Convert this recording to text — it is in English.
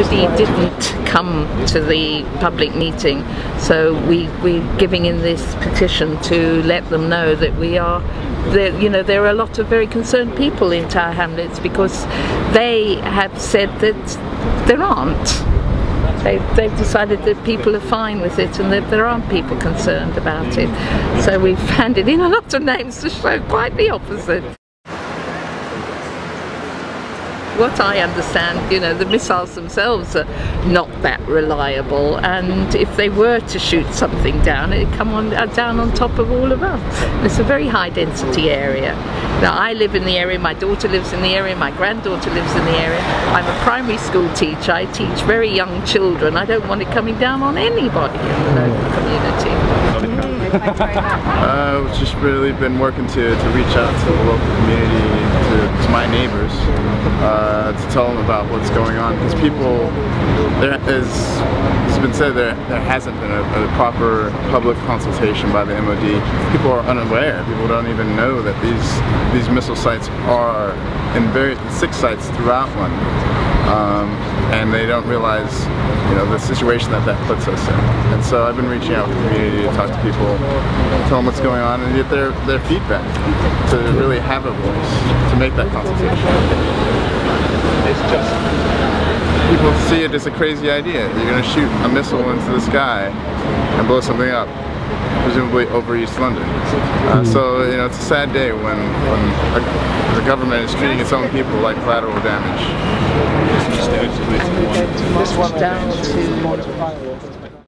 MOD didn't come to the public meeting, so we, we're giving in this petition to let them know that we are there, you know, there are a lot of very concerned people in Tower Hamlets because they have said that there aren't. They, they've decided that people are fine with it and that there aren't people concerned about it. So we've handed in a lot of names to show quite the opposite what I understand, you know, the missiles themselves are not that reliable, and if they were to shoot something down, it'd come on uh, down on top of all of us. It's a very high density area. Now, I live in the area, my daughter lives in the area, my granddaughter lives in the area. I'm a primary school teacher, I teach very young children. I don't want it coming down on anybody in the local community. uh, I've just really been working to, to reach out to the local community, to, to my neighbors, uh, to tell them about what's going on. Because people, there is, it's been said there, there hasn't been a, a, proper public consultation by the MOD. People are unaware. People don't even know that these these missile sites are in very six sites throughout London um, and they don't realize you know the situation that that puts us in. And so I've been reaching out to the community to talk to people, tell them what's going on, and get their their feedback to really have a voice to make that consultation. It's just people see it as a crazy idea. You're going to shoot a missile into the sky and blow something up presumably over East London. Uh, so you know it's a sad day when when a, the government is treating its own people like collateral damage. This one down to